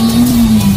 Mm.